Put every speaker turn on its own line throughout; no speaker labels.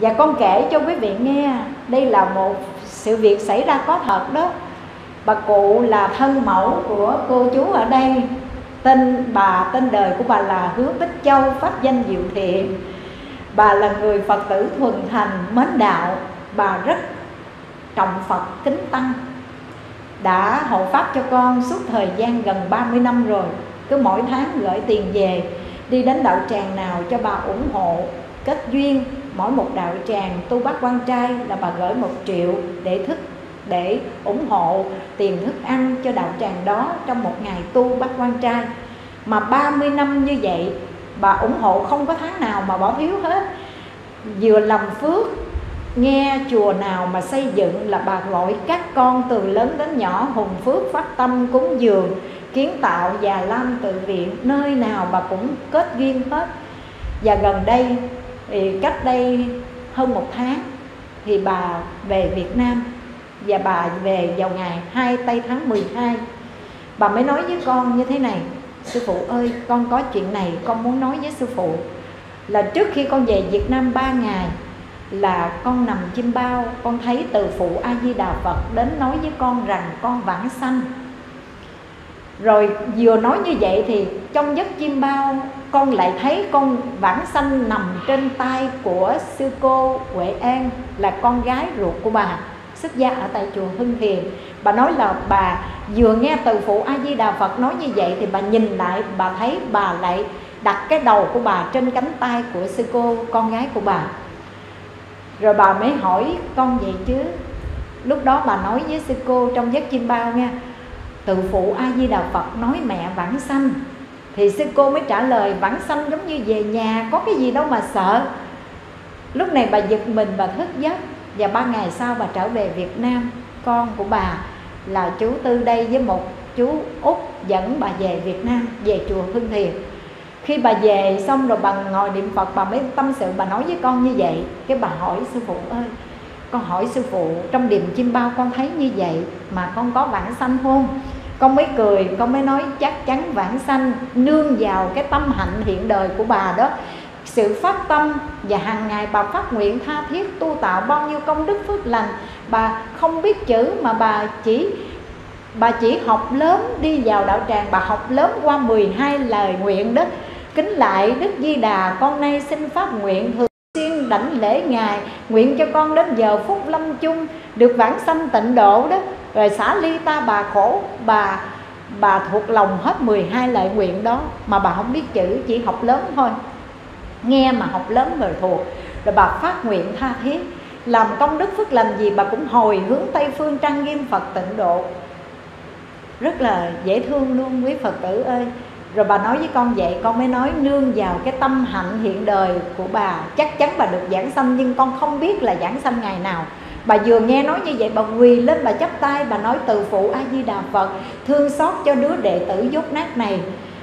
và con kể cho quý vị nghe. Đây là một sự việc xảy ra có thật đó. Bà cụ là thân mẫu của cô chú ở đây. Tên bà, tên đời của bà là hứa bích châu, pháp danh diệu thiện. Bà là người phật tử thuần thành, mến đạo. Bà rất trọng phật kính tăng. Đã hộ pháp cho con suốt thời gian gần 30 năm rồi. Cứ mỗi tháng gửi tiền về, đi đến đạo tràng nào cho bà ủng hộ kết duyên mỗi một đạo tràng tu bác quan trai là bà gửi một triệu để thức, để ủng hộ tiền thức ăn cho đạo tràng đó trong một ngày tu bác quan trai. Mà 30 năm như vậy, bà ủng hộ không có tháng nào mà bỏ thiếu hết. Vừa lòng phước, nghe chùa nào mà xây dựng là bà gọi các con từ lớn đến nhỏ hùng phước phát tâm cúng dường, kiến tạo già lam tự viện, nơi nào bà cũng kết duyên hết. Và gần đây thì cách đây hơn một tháng thì bà về Việt Nam và bà về vào ngày 2 tây tháng 12 bà mới nói với con như thế này, sư phụ ơi, con có chuyện này, con muốn nói với sư phụ là trước khi con về Việt Nam 3 ngày là con nằm chim bao, con thấy từ phụ a di đà phật đến nói với con rằng con vãng sanh rồi vừa nói như vậy thì trong giấc chim bao, con lại thấy con vãng sanh nằm trên tay của sư cô huệ an là con gái ruột của bà. Xuất gia ở tại chùa hưng thiền bà nói là bà vừa nghe từ phụ a di đà phật nói như vậy thì bà nhìn lại, bà thấy bà lại đặt cái đầu của bà trên cánh tay của sư cô, con gái của bà. Rồi bà mới hỏi con vậy chứ? Lúc đó bà nói với sư cô trong giấc chim bao nha từ phụ a di đà phật nói mẹ vãng sanh. Thì sư cô mới trả lời, vãng sanh giống như về nhà, có cái gì đâu mà sợ. Lúc này bà giật mình và thức giấc, và ba ngày sau bà trở về việt nam. Con của bà là chú tư đây với một chú út dẫn bà về việt nam, về chùa hưng thiền. Khi bà về xong rồi bà ngồi niệm phật, bà mới tâm sự, bà nói với con như vậy. Cái bà hỏi, sư phụ ơi, con hỏi sư phụ trong điềm chim bao con thấy như vậy mà con có vãng sanh không? Con mới cười con mới nói chắc chắn vãng sanh, nương vào cái tâm hạnh hiện đời của bà đó. Sự phát tâm và hàng ngày bà phát nguyện tha thiết tu tạo bao nhiêu công đức phước lành, bà không biết chữ mà bà chỉ bà chỉ học lớn đi vào đạo tràng, bà học lớn qua 12 lời nguyện đó. Kính lại đức di đà, con nay xin phát nguyện thường xuyên đảnh lễ ngài, nguyện cho con đến giờ phút lâm chung, được vãng sanh tịnh độ đó rồi xả ly ta bà khổ, bà bà thuộc lòng hết 12 lợi nguyện đó mà bà không biết chữ, chỉ học lớn thôi. Nghe mà học lớn rồi thuộc. Rồi bà phát nguyện tha thiết. Làm công đức phước lành gì bà cũng hồi hướng tây phương trang nghiêm phật tịnh độ. Rất là dễ thương luôn quý phật tử ơi. Rồi bà nói với con vậy, con mới nói nương vào cái tâm hạnh hiện đời của bà. Chắc chắn bà được giảng sanh nhưng con không biết là giảng sanh ngày nào bà vừa nghe nói như vậy, bà quỳ lên, bà chắp tay, bà nói, từ phụ a di đà phật, thương xót cho đứa đệ tử dốt nát này.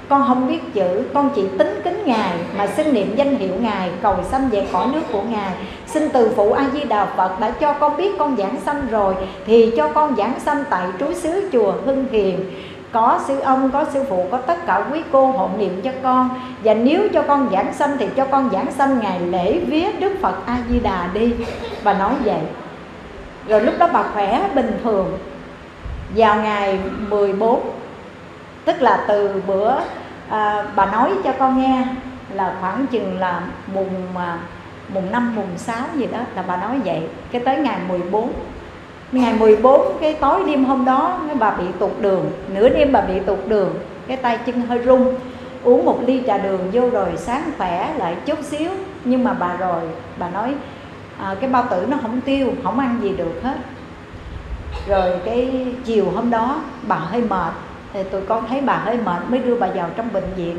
Con không biết chữ, con chỉ tính kính ngài mà xin niệm danh hiệu ngài, cầu sanh về cõi nước của ngài. Xin từ phụ a di đà phật đã cho con biết con giảng sanh rồi, thì cho con giảng sanh tại trú xứ chùa hưng hiền có sư ông, có sư phụ, có tất cả quý cô hộ niệm cho con. Và nếu cho con giảng sanh thì cho con giảng sanh ngày lễ vía đức phật a di đà đi. Và nói vậy rồi lúc đó bà khỏe bình thường. Vào ngày 14 tức là từ bữa à, bà nói cho con nghe là khoảng chừng là mùng à, mùng 5, mùng 6 gì đó là bà nói vậy. Cái tới ngày 14 ngày 14 cái tối đêm hôm đó bà bị tụt đường nửa đêm bà bị tụt đường cái tay chân hơi rung. Uống một ly trà đường vô rồi sáng khỏe lại chút xíu nhưng mà bà rồi bà nói à, cái bao tử nó không tiêu không ăn gì được hết. Rồi cái chiều hôm đó bà hơi mệt. Thì tụi con thấy bà hơi mệt mới đưa bà vào trong bệnh viện.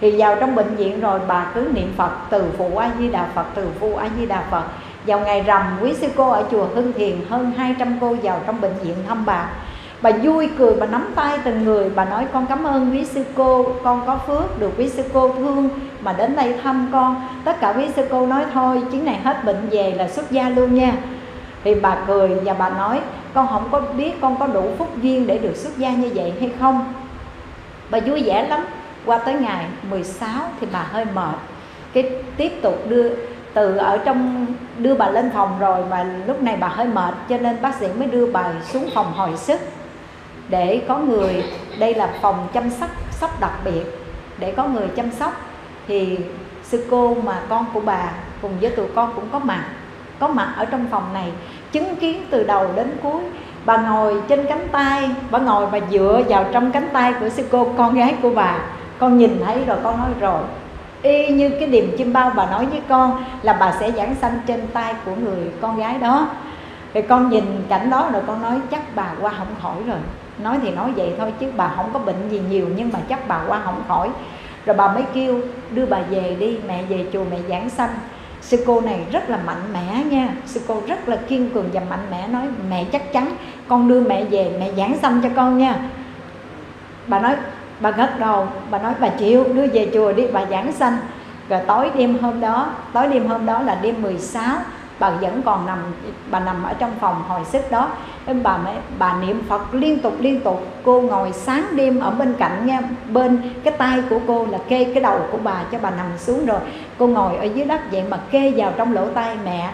Thì vào trong bệnh viện rồi bà cứ niệm phật từ phụ a di đà phật từ phụ a di đà phật. Vào ngày rằm quý sư cô ở chùa hưng thiền hơn 200 cô vào trong bệnh viện thăm bà bà vui cười, bà nắm tay từng người, bà nói, con cảm ơn quý sư cô, con có phước được quý sư cô thương mà đến đây thăm con. Tất cả quý sư cô nói, thôi, chuyến này hết bệnh về là xuất gia luôn nha. Thì bà cười và bà nói, con không có biết con có đủ phúc duyên để được xuất gia như vậy hay không. Bà vui vẻ lắm. Qua tới ngày 16 thì bà hơi mệt. Cái tiếp tục đưa, từ ở trong, đưa bà lên phòng rồi, mà lúc này bà hơi mệt, cho nên bác sĩ mới đưa bà xuống phòng hồi sức để có người, đây là phòng chăm sóc sóc đặc biệt. Để có người chăm sóc thì sư cô mà con của bà cùng với tụi con cũng có mặt có mặt ở trong phòng này, chứng kiến từ đầu đến cuối. Bà ngồi trên cánh tay, bà ngồi và dựa vào trong cánh tay của sư cô, con gái của bà. Con nhìn thấy rồi, con nói rồi, y như cái điềm chim bao bà nói với con là bà sẽ giảng sanh trên tay của người con gái đó. Thì con nhìn cảnh đó rồi con nói, chắc bà qua không khỏi rồi nói thì nói vậy thôi chứ bà không có bệnh gì nhiều, nhưng mà chắc bà qua không khỏi. Rồi bà mới kêu, đưa bà về đi, mẹ về chùa, mẹ giảng sanh. Sư cô này rất là mạnh mẽ nha. Sư cô rất là kiên cường và mạnh mẽ, nói, mẹ chắc chắn con đưa mẹ về, mẹ giảng sanh cho con nha. Bà nói, bà gật đầu, bà nói, bà chịu, đưa về chùa đi, bà giảng sanh. Rồi tối đêm hôm đó, tối đêm hôm đó là đêm 16 bà vẫn còn nằm, bà nằm ở trong phòng hồi sức đó. Em bà mới, bà niệm phật liên tục liên tục. Cô ngồi sáng đêm ở bên cạnh nha, bên cái tay của cô là kê cái đầu của bà cho bà nằm xuống rồi. Cô ngồi ở dưới đất vậy mà kê vào trong lỗ tai mẹ.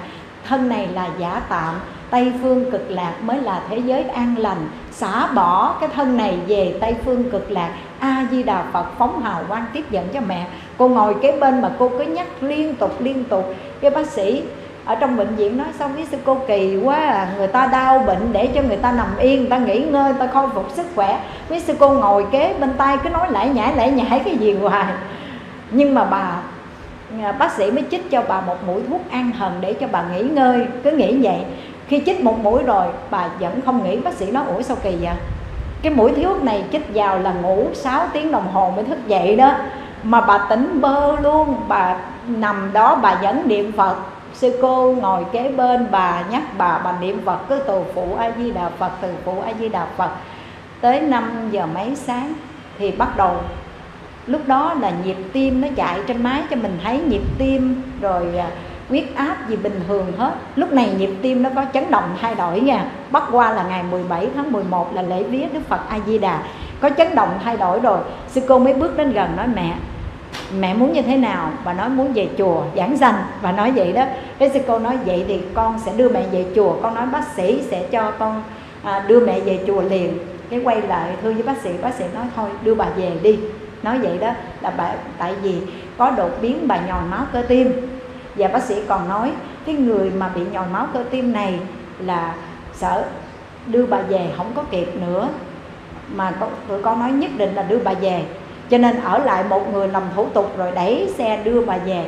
Thân này là giả tạm, Tây phương cực lạc mới là thế giới an lành. Xả bỏ cái thân này về Tây phương cực lạc. A-di-đà Phật phóng hào quang tiếp dẫn cho mẹ. Cô ngồi kế bên mà cô cứ nhắc liên tục liên tục. Cái bác sĩ ở trong bệnh viện nói xong với sư cô kỳ quá à. người ta đau bệnh để cho người ta nằm yên người ta nghỉ ngơi người ta khôi phục sức khỏe. Với sư cô ngồi kế bên tay cứ nói lại nhảy lại nhảy cái gì hoài. Nhưng mà bà à, bác sĩ mới chích cho bà một mũi thuốc an thần để cho bà nghỉ ngơi, cứ nghĩ vậy. Khi chích một mũi rồi, bà vẫn không nghĩ bác sĩ nói, ủa, sao kỳ vậy? Cái mũi thuốc này chích vào là ngủ 6 tiếng đồng hồ mới thức dậy đó. Mà bà tỉnh bơ luôn, bà nằm đó, bà vẫn niệm phật sư cô ngồi kế bên, bà nhắc bà bà niệm phật, cứ từ phụ a di đà phật từ phụ a di đà phật. Tới 5 giờ mấy sáng thì bắt đầu, lúc đó là nhịp tim nó chạy trên máy cho mình thấy nhịp tim, rồi à, huyết áp gì bình thường hết. Lúc này nhịp tim nó có chấn động thay đổi nha. Bắt qua là ngày 17 tháng 11 là lễ vía Đức Phật A Di Đà có chấn động thay đổi rồi, sư cô mới bước đến gần nói, mẹ mẹ muốn như thế nào bà nói muốn về chùa giảng sanh bà nói vậy đó. Cái sư cô nói vậy thì con sẽ đưa mẹ về chùa. Con nói bác sĩ sẽ cho con à, đưa mẹ về chùa liền. Cái quay lại thưa với bác sĩ bác sĩ nói thôi đưa bà về đi. Nói vậy đó là bà tại vì có đột biến bà nhồi máu cơ tim. Và bác sĩ còn nói cái người mà bị nhồi máu cơ tim này là sợ đưa bà về không có kịp nữa. Mà tụi con nói nhất định là đưa bà về cho nên ở lại một người làm thủ tục rồi đẩy xe đưa bà về.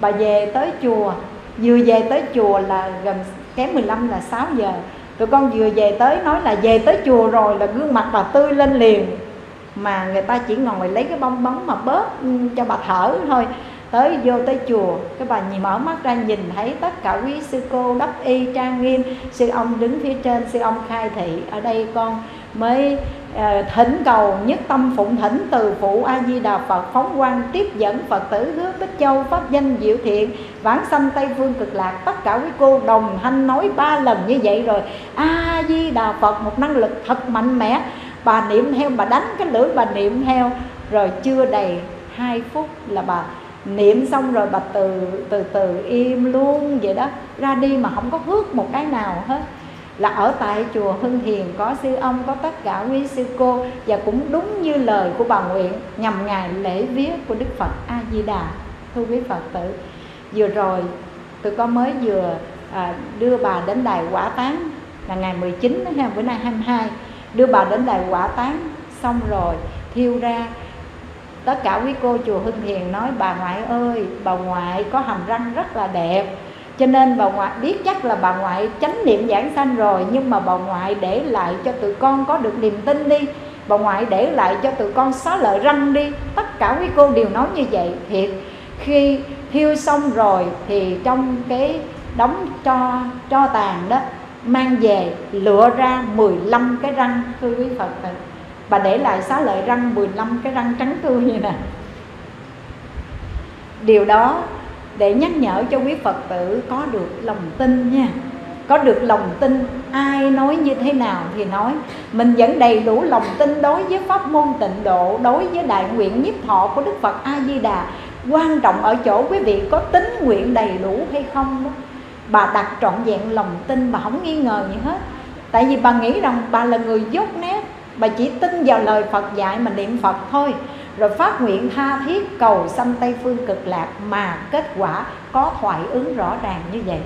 Bà về tới chùa, vừa về tới chùa là gần kém 15 là 6 giờ. Tụi con vừa về tới nói là về tới chùa rồi là gương mặt bà tươi lên liền. Mà người ta chỉ ngồi lấy cái bong bóng mà bớt ừ, cho bà thở thôi. Tới vô tới chùa, cái bà nhìn, mở mắt ra nhìn thấy tất cả quý sư cô đắp y, trang nghiêm. Sư ông đứng phía trên, sư ông khai thị, ở đây con mới uh, thỉnh cầu nhất tâm phụng thỉnh từ phụ a di đà phật phóng quang tiếp dẫn phật tử hứa bích châu pháp danh diệu thiện vãng sanh tây phương cực lạc. Tất cả quý cô đồng thanh nói ba lần như vậy rồi. A di đà phật một năng lực thật mạnh mẽ. Bà niệm theo bà đánh cái lưỡi bà niệm theo. Rồi chưa đầy hai phút là bà niệm xong rồi bà từ từ từ im luôn vậy đó. Ra đi mà không có hước một cái nào hết là ở tại chùa Hưng Hiền có sư ông có tất cả quý sư cô và cũng đúng như lời của bà nguyện nhằm ngày lễ viếng của Đức Phật A Di Đà thưa quý Phật tử vừa rồi tôi có mới vừa à, đưa bà đến đài quả tán là ngày 19 ha bữa nay 22 đưa bà đến đài quả tán xong rồi thiêu ra. Tất cả quý cô chùa Hưng Hiền nói bà ngoại ơi bà ngoại có hàm răng rất là đẹp cho nên bà ngoại biết chắc là bà ngoại chánh niệm giảng sanh rồi, nhưng mà bà ngoại để lại cho tụi con có được niềm tin đi. Bà ngoại để lại cho tụi con xóa lợi răng đi. Tất cả quý cô đều nói như vậy. Thiệt, khi thiêu xong rồi thì trong cái đóng cho cho tàn đó, mang về lựa ra 15 cái răng, thưa quý Phật. Tử bà để lại xá lợi răng 15 cái răng trắng tươi như nè điều đó để nhắc nhở cho quý phật tử có được lòng tin nha. Có được lòng tin, ai nói như thế nào thì nói. Mình vẫn đầy đủ lòng tin đối với pháp môn tịnh độ, đối với đại nguyện nhiếp thọ của đức phật a di đà quan trọng ở chỗ quý vị có tín nguyện đầy đủ hay không đó. Bà đặt trọn vẹn lòng tin bà không nghi ngờ gì hết. Tại vì bà nghĩ rằng bà là người dốt nét. Bà chỉ tin vào lời phật dạy mà niệm phật thôi rồi phát nguyện tha thiết cầu sanh tây phương cực lạc mà kết quả có thoại ứng rõ ràng như vậy.